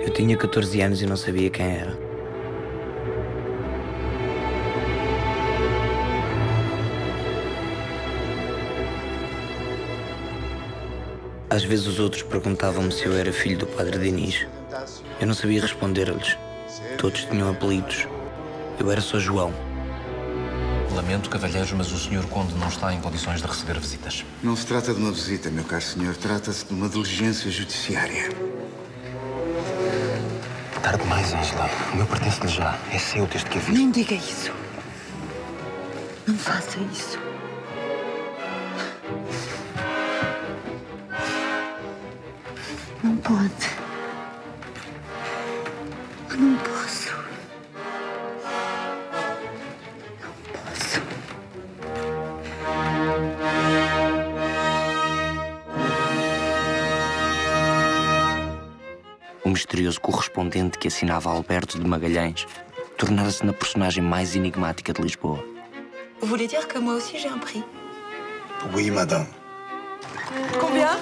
Eu tinha 14 anos e não sabia quem era. Às vezes os outros perguntavam-me se eu era filho do padre Denis. Eu não sabia responder-lhes. Todos tinham apelidos. Eu era só João. Lamento, cavalheiros, mas o senhor Conde não está em condições de receber visitas. Não se trata de uma visita, meu caro senhor. Trata-se de uma diligência judiciária. Tarde demais, Angela. O meu pertence-lhe já. É seu desde que a vi. Não diga isso. Não faça isso. Não pode. Não posso. O misterioso correspondente que assinava Alberto de Magalhães tornara-se na personagem mais enigmática de Lisboa. Vous voulez dire que moi aussi j'ai un prix Oui, madame. Combien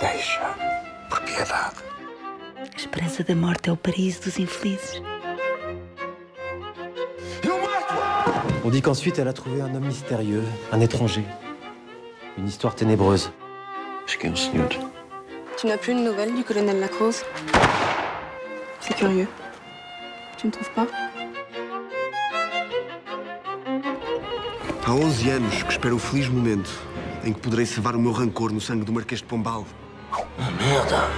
Deixa, por piedade. A esperança da morte é o paraíso dos infelizes. On dit qu'ensuite elle a trouvé un homme mystérieux, un étranger. Une histoire ténébreuse. Tu n'as plus de nouvelles du colonel Lacrose C'est curieux. Tu ne trouves pas? Há 11 anos que espero o feliz momento em que poderei cevar o meu rancor no sangue do Marquês de Pombal. Merda!